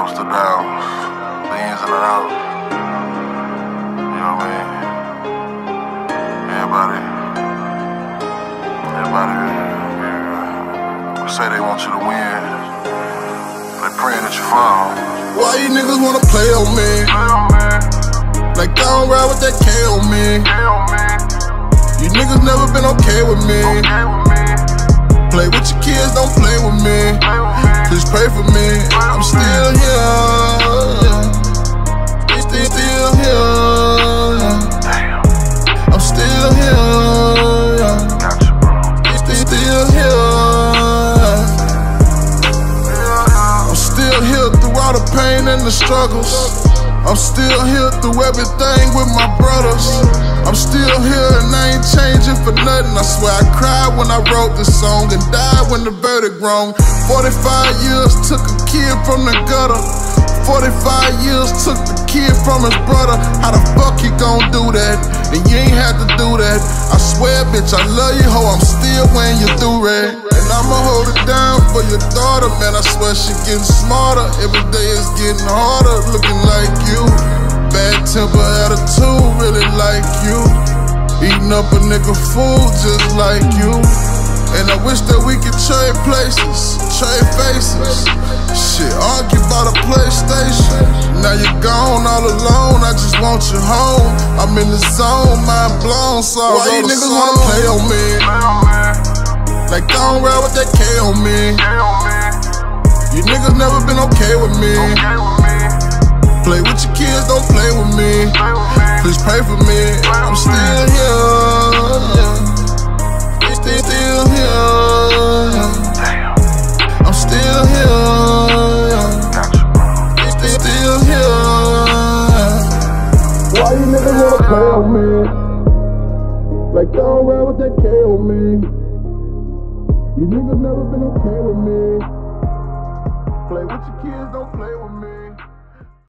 ups, the downs, the ins and the outs. You know what I mean? Everybody, everybody yeah. say they want you to win. They praying that you fall. Why you niggas wanna play on me? Like I don't ride with that K on me. You niggas never been okay with me. Play with your kids, don't Play with me. Please pray for me. I'm still here. Still, still here. I'm still here. Still, still here. I'm still here through all the pain and the struggles. I'm still here through everything with my brothers. I'm still here and I ain't changing for nothing. I swear I cried when I wrote this song and died when the verdict wrong. 45 years took a kid from the gutter. 45 years took the kid from his brother. How the fuck he gon' do that? And you ain't had to do that. I swear, bitch, I love you, ho. I'm still when you do red. And I'ma hold it down for your daughter, man. I swear she getting smarter. Every day it's getting harder, looking like temper attitude, really like you. Eating up a nigga food just like you. And I wish that we could trade places, trade faces. Shit, argue about a PlayStation. Now you're gone all alone, I just want you home. I'm in the zone, mind blown, so Why you niggas song. wanna play on me? Like don't ride with that K on me. You niggas never been okay with me. Play with your kids, don't play with me. Please pray for me. I'm still here. Still, still here. I'm still here. Still, still here. Why you niggas wanna play on me? Like I don't ride with that K on me. You niggas never been okay with me. Play with your kids, don't play with me.